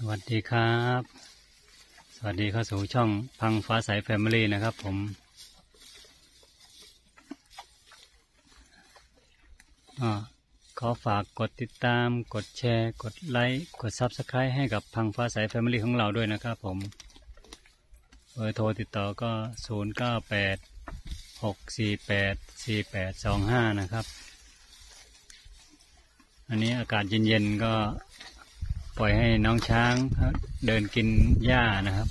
สวัสดีครับ สวัสดีเข้าสู่ช่องพังฟ้าใส Family นะครับผมอาขอฝากกดติดตาม กดแชร์ กดไลค์ กด Subscribe ให้กับพังฟ้าใส Family ของเราด้วยนะครับผมเบอร์โทรติดต่อก็ 0 9 8 6 4 8 4 8 2 5 นะครับ อันนี้อากาศเย็นๆก็ ปล่อยให้น้องช้างเดินกินหญ้านะครับ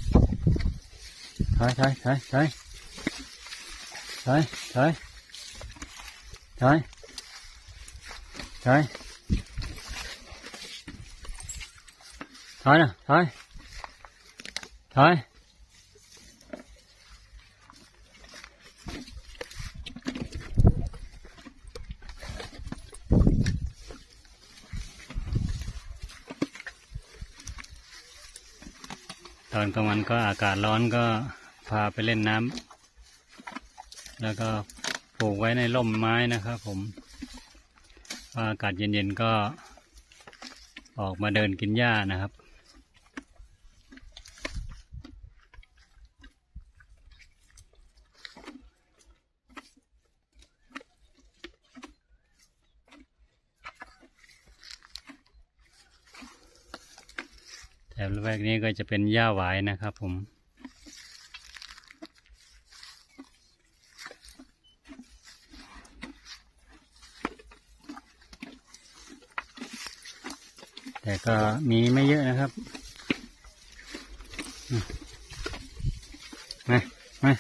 ถอยถอยถอยถอยถอยถอยถอยถอยถอยนะถอยถอย อนกลางวันก็อากาศร้อนก็พาไปเล่นน้ำแล้วก็ปลูกไว้ในร่มไม้นะครับผมพออากาศเย็นๆก็ออกมาเดินกินหญ้านะครับ แถบละแวกนี้ก็จะเป็นหญ้าหวายนะครับผมแต่ก็มีไม่เยอะนะครับ มา มา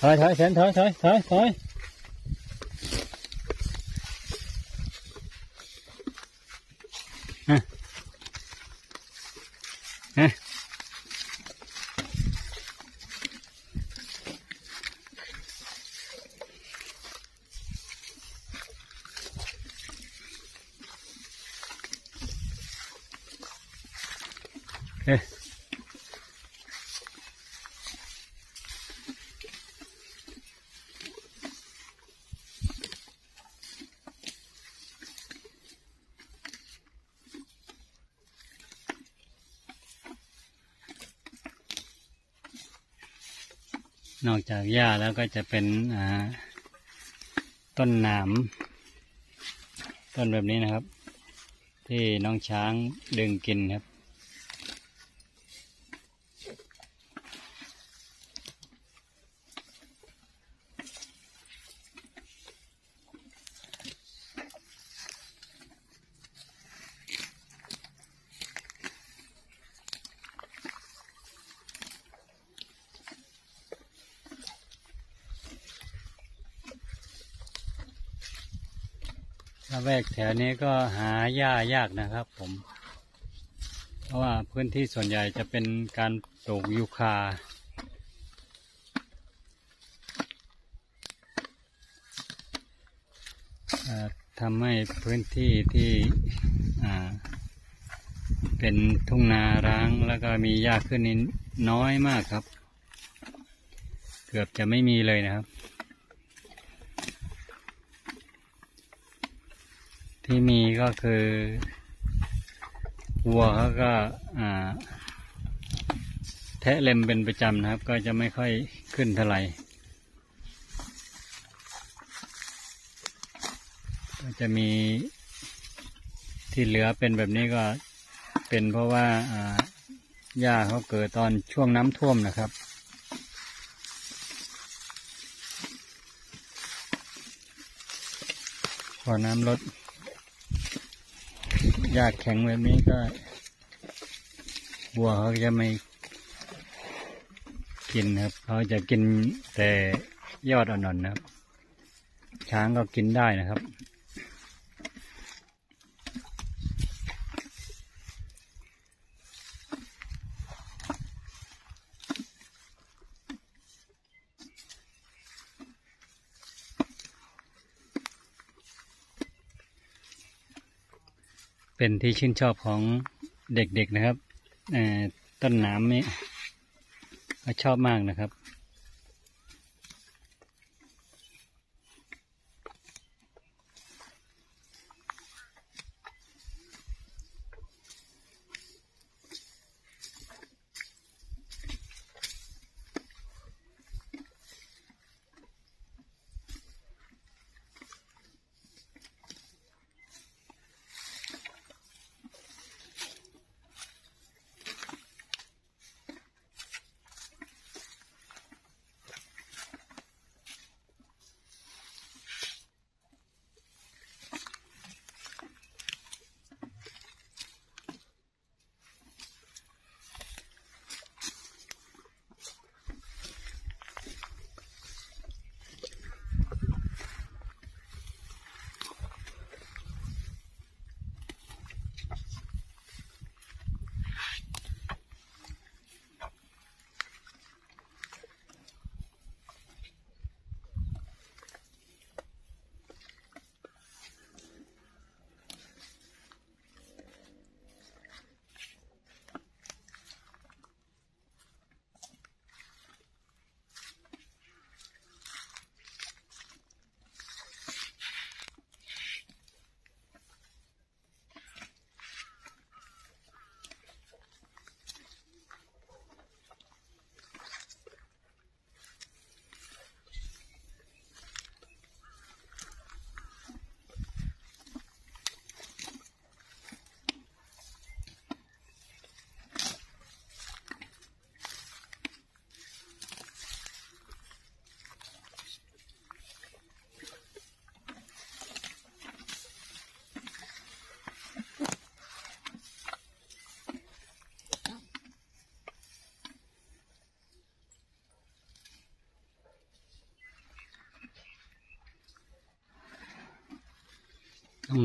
ถอยถอยเซนถอยถอยถอยถอย นอกจากหญ้าแล้วก็จะเป็นต้นหนาม ต้นแบบนี้นะครับ ที่น้องช้างดึงกินครับ ละแวกแถวนี้ก็หาหญ้ายากนะครับ ผม เพราะว่าพื้นที่ส่วนใหญ่จะเป็นการปลูกยูคาทำให้พื้นที่ที่เป็นทุ่งนาร้างแล้วก็มีหญ้าขึ้นนี้น้อยมากครับ เกือบจะไม่มีเลยนะครับ ที่มีก็คือวัวเขาก็แทะเล็มเป็นประจำนะครับ ก็จะไม่ค่อยขึ้นเท่าไหร่ก็จะมีที่เหลือเป็นแบบนี้ก็เป็นเพราะว่าหญ้าเขาเกิดตอนช่วงน้ำท่วมนะครับพอน้ำลด หญ้าแข็งแบบนี้ก็วัวเขาจะไม่กินครับ เขาจะกินแต่ยอดอ่อนๆนะครับ ช้างก็กินได้นะครับ เป็นที่ชื่นชอบของเด็กๆนะครับเอ่อต้นน้ำนี้ชอบมากนะครับ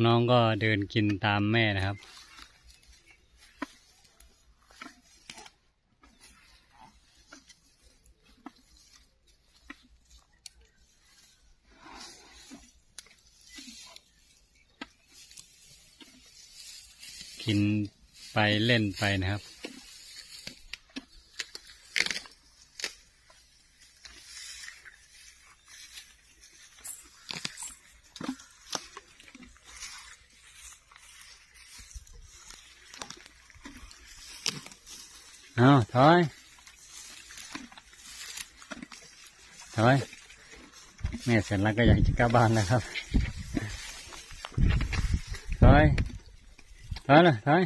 น้องก็เดินกินตามแม่นะครับ กินไปเล่นไปนะครับ เอาถอยถอยแม่เสร็จแล้วก็อยากจะกลับบ้านแล้วครับถอยถอยเลยถอย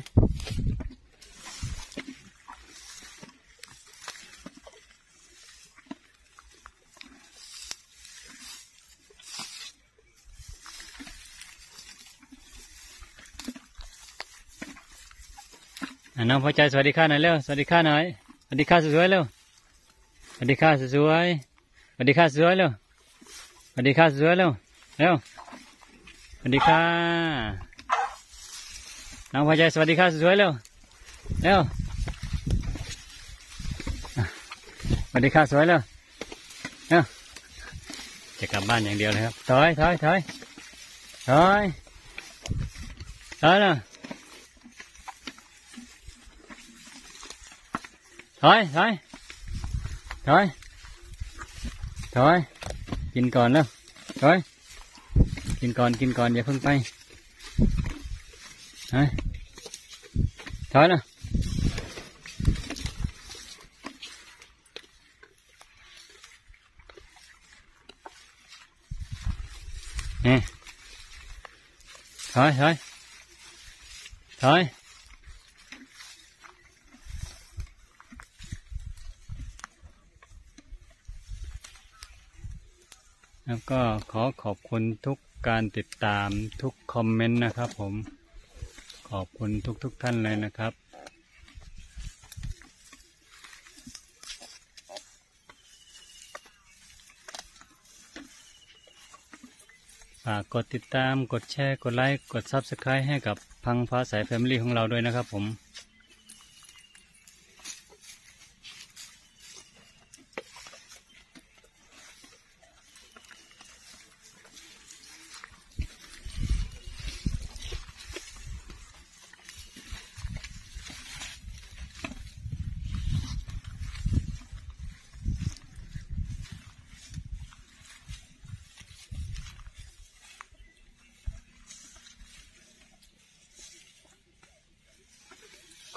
น้องพอใจสวัสดีค่ะหน่อยเร็วสวัสดีค่ะหน่อยสวัสดีค่ะสวยๆเร็วสวัสดีค่ะสวยๆสวัสดีค่ะสวยๆเร็วสวัสดีค่ะสวยๆเร็วเร็วสวัสดีค่ะน้องพอใจสวัสดีค่ะสวยๆเร็วเร็วสวัสดีค่ะสวยเร็วเร็วจะกลับบ้านอย่างเดียวเลยครับถอยถอยถอยถอยถอยนก่ อนแล้วถอยกินก่อนกินก่อนอย่าเพิ่งไปถอยถอยแล้วนี่ถอยถอยถอย แล้วก็ขอขอบคุณทุกการติดตามทุกคอมเมนต์นะครับผมขอบคุณทุกๆทท่านเลยนะครับ ฝากกดติดตามกดแชร์ กดไลค์ กด Subscribe ให้กับพังฟ้าสายแฟมิลี่ของเราด้วยนะครับผม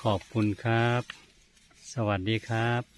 ขอบคุณครับ สวัสดีครับ